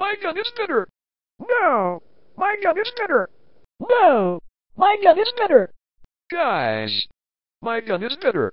My gun is better. No, my gun is better. No, my gun is better. Guys, my gun is better.